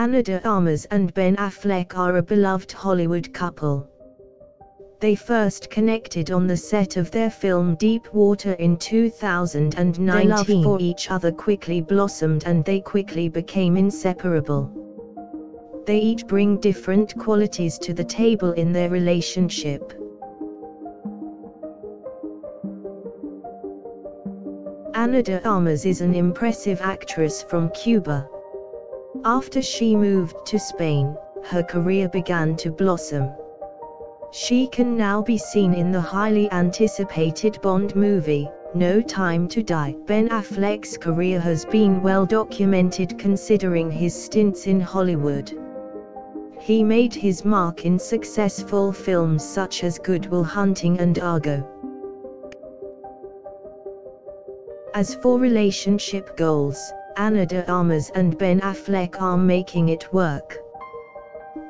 Ana de Armas and Ben Affleck are a beloved Hollywood couple. They first connected on the set of their film Deep Water in 2019. Their love for each other quickly blossomed and they quickly became inseparable. They each bring different qualities to the table in their relationship. Ana de Armas is an impressive actress from Cuba. After she moved to Spain, her career began to blossom. She can now be seen in the highly anticipated Bond movie, No Time to Die. Ben Affleck's career has been well documented considering his stints in Hollywood. He made his mark in successful films such as Good Will Hunting and Argo. As for relationship goals, Ana de Armas and Ben Affleck are making it work.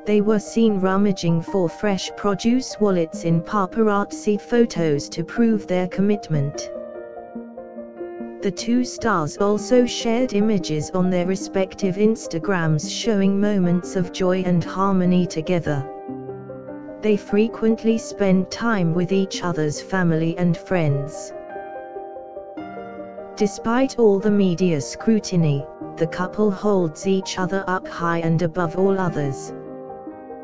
They were seen rummaging for fresh produce wallets in paparazzi photos to prove their commitment. The two stars also shared images on their respective Instagrams showing moments of joy and harmony together. They frequently spend time with each other's family and friends. Despite all the media scrutiny, the couple holds each other up high and above all others.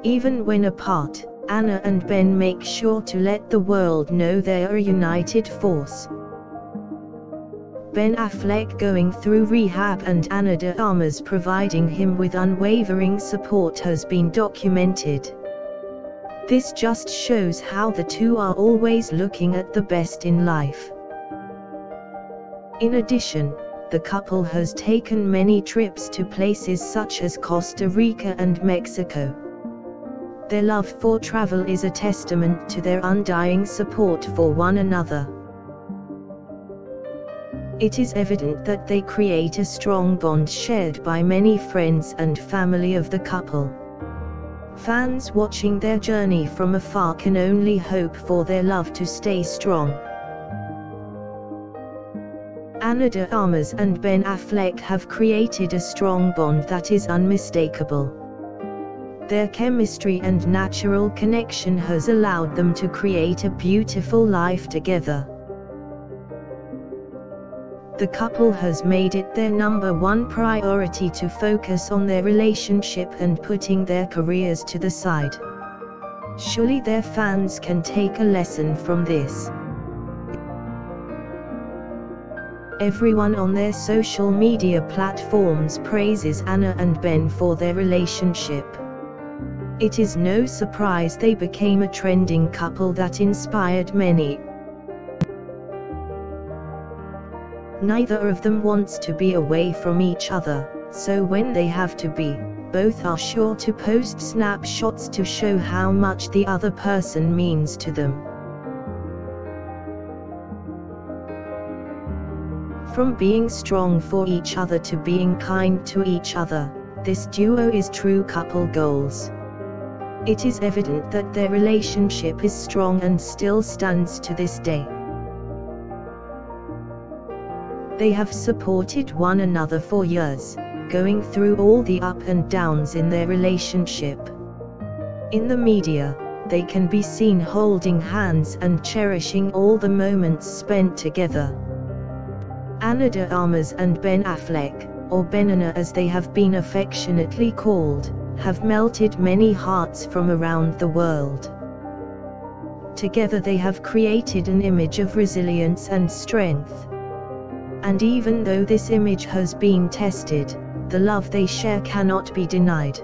Even when apart, Ana and Ben make sure to let the world know they are a united force. Ben Affleck going through rehab and Ana de Armas providing him with unwavering support has been documented. This just shows how the two are always looking at the best in life. In addition, the couple has taken many trips to places such as Costa Rica and Mexico. Their love for travel is a testament to their undying support for one another. It is evident that they create a strong bond shared by many friends and family of the couple. Fans watching their journey from afar can only hope for their love to stay strong. Ana de Armas and Ben Affleck have created a strong bond that is unmistakable. Their chemistry and natural connection has allowed them to create a beautiful life together. The couple has made it their number one priority to focus on their relationship and putting their careers to the side. Surely their fans can take a lesson from this. Everyone on their social media platforms praises Ana and Ben for their relationship. It is no surprise they became a trending couple that inspired many. Neither of them wants to be away from each other, so when they have to be, both are sure to post snapshots to show how much the other person means to them. From being strong for each other to being kind to each other, this duo is true couple goals. It is evident that their relationship is strong and still stands to this day. They have supported one another for years, going through all the up and downs in their relationship. In the media, they can be seen holding hands and cherishing all the moments spent together. Ana de Armas and Ben Affleck, or Benana as they have been affectionately called, have melted many hearts from around the world. Together they have created an image of resilience and strength. And even though this image has been tested, the love they share cannot be denied.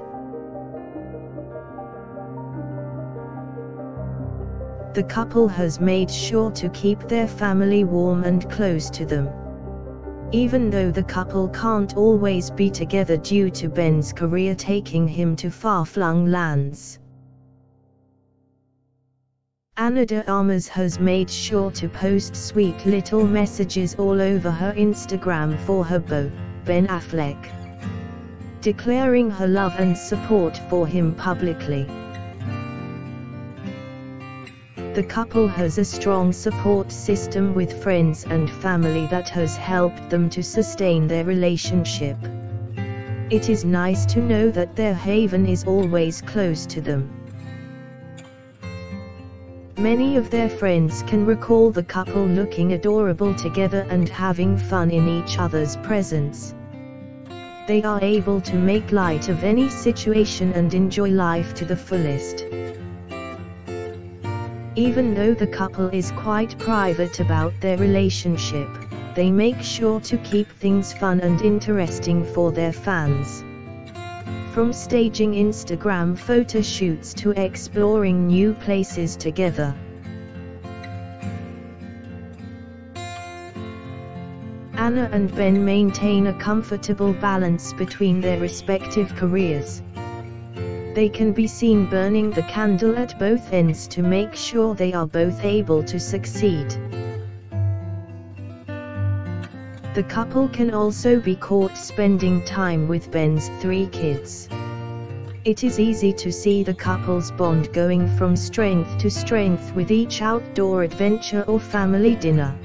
The couple has made sure to keep their family warm and close to them. Even though the couple can't always be together due to Ben's career taking him to far-flung lands. Ana de Armas has made sure to post sweet little messages all over her Instagram for her beau, Ben Affleck. Declaring her love and support for him publicly. The couple has a strong support system with friends and family that has helped them to sustain their relationship. It is nice to know that their haven is always close to them. Many of their friends can recall the couple looking adorable together and having fun in each other's presence. They are able to make light of any situation and enjoy life to the fullest. Even though the couple is quite private about their relationship, they make sure to keep things fun and interesting for their fans. From staging Instagram photo shoots to exploring new places together. Ana and Ben maintain a comfortable balance between their respective careers. They can be seen burning the candle at both ends to make sure they are both able to succeed. The couple can also be caught spending time with Ben's three kids. It is easy to see the couple's bond going from strength to strength with each outdoor adventure or family dinner.